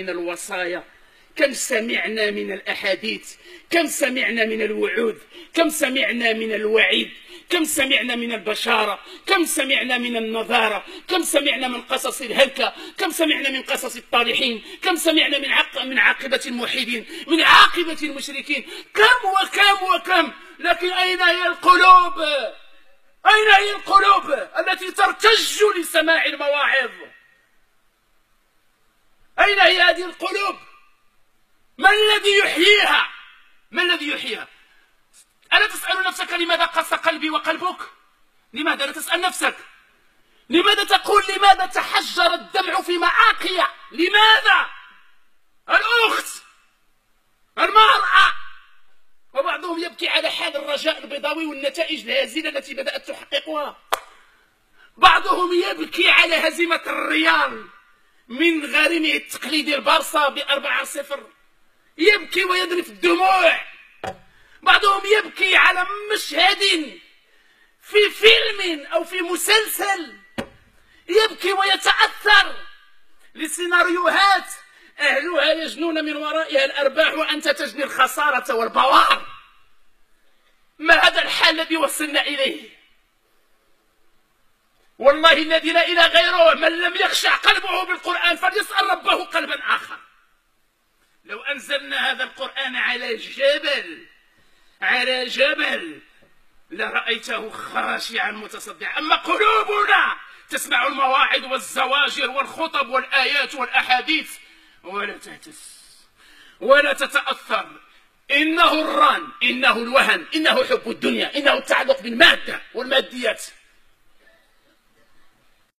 من الوصايا؟ كم سمعنا من الأحاديث؟ كم سمعنا من الوعود؟ كم سمعنا من الوعيد؟ كم سمعنا من البشارة؟ كم سمعنا من النظارة؟ كم سمعنا من قصص الهلكة؟ كم سمعنا من قصص الطالحين؟ كم سمعنا من عق... من عاقبة الموحدين؟ من عاقبة المشركين؟ كم وكم وكم؟ لكن أين هي القلوب؟ أين هي القلوب التي ترتج لسماع المواعظ؟ أين هي هذه القلوب؟ ما الذي يحييها؟ ما الذي يحييها؟ ألا تسأل نفسك لماذا قسى قلبي وقلبك؟ لماذا لا تسأل نفسك؟ لماذا تقول لماذا تحجر الدمع في معاقي؟ لماذا؟ الأخت المرأة. وبعضهم يبكي على حال الرجاء البيضاوي والنتائج الهزيلة التي بدأت تحققها. بعضهم يبكي على هزيمة الريال من غارمه التقليدي البارسا بأربعة صفر. يبكي ويذرف الدموع. بعضهم يبكي على مشهد في فيلم أو في مسلسل. يبكي ويتأثر لسيناريوهات. أهلها يجنون من ورائها الأرباح وأنت تجني الخسارة والبوار. ما هذا الحال الذي وصلنا إليه؟ والله الذي لا إله غيره من لم يخشع قلبه بالقرآن فليسأل ربه قلبا آخر. لو أنزلنا هذا القرآن على جبل على جبل لرأيته خاشعا متصدعا. أما قلوبنا تسمع المواعظ والزواجر والخطب والآيات والأحاديث ولا تهتز ولا تتأثر. إنه الران إنه الوهن إنه حب الدنيا إنه التعلق بالمادة والماديات.